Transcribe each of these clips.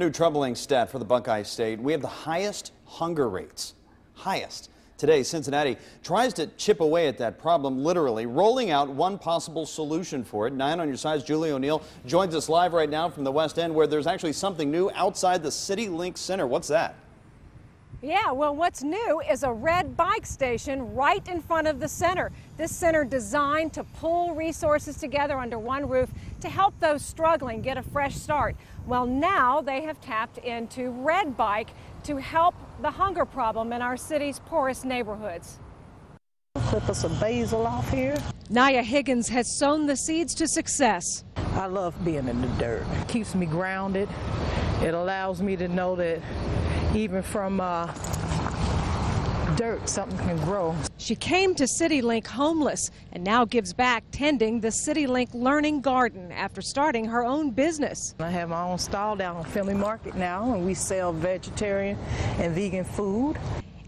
New troubling stat for the Buckeye State. We have the highest hunger rates. Highest. Today, Cincinnati tries to chip away at that problem, literally, rolling out one possible solution for it. Nine on your sides, Julie O'Neill joins us live right now from the West End, where there's actually something new outside the CityLink Center. What's that? Yeah, well, what's new is a red bike station right in front of the center. This center designed to pull resources together under one roof to help those struggling get a fresh start. Well, now they have tapped into Red Bike to help the hunger problem in our city's poorest neighborhoods. Clip us some basil off here. Naya Higgins has sown the seeds to success. I love being in the dirt. It keeps me grounded. It allows me to know that even from uh, dirt, something can grow. She came to CityLink homeless and now gives back tending the CityLink Learning Garden after starting her own business. I have my own stall down on Findlay Market now, and we sell vegetarian and vegan food.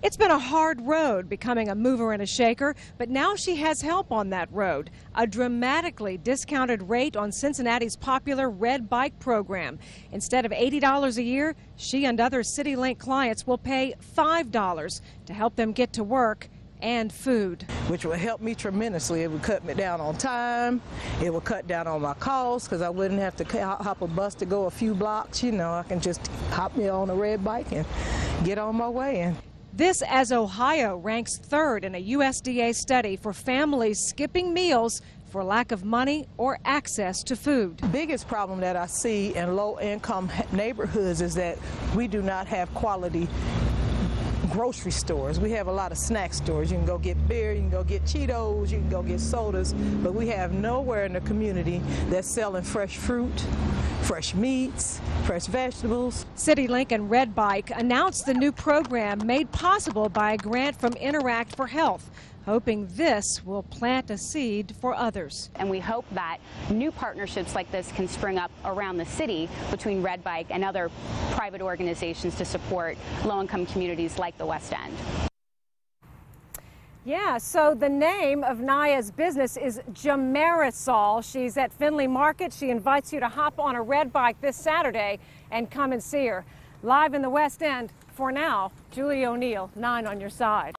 It's been a hard road becoming a mover and a shaker, but now she has help on that road. A dramatically discounted rate on Cincinnati's popular Red Bike program. Instead of $80 a year, she and other CityLink clients will pay $5 to help them get to work and food. Which will help me tremendously. It would cut me down on time. It will cut down on my costs because I wouldn't have to hop a bus to go a few blocks. You know, I can just hop me on a red bike and get on my way. And this as Ohio ranks third in a USDA study for families skipping meals for lack of money or access to food. The biggest problem that I see in low income neighborhoods is that we do not have quality grocery stores. We have a lot of snack stores. You can go get beer, you can go get Cheetos, you can go get sodas, but we have nowhere in the community that's selling fresh fruit, fresh meats, fresh vegetables. CityLink and Red Bike announced the new program made possible by a grant from Interact for Health hoping this will plant a seed for others. And we hope that new partnerships like this can spring up around the city between Red Bike and other private organizations to support low-income communities like the West End. Yeah, so the name of Naya's business is Jamarisol. She's at Findlay Market. She invites you to hop on a red bike this Saturday and come and see her. Live in the West End, for now, Julie O'Neill, 9 on your side.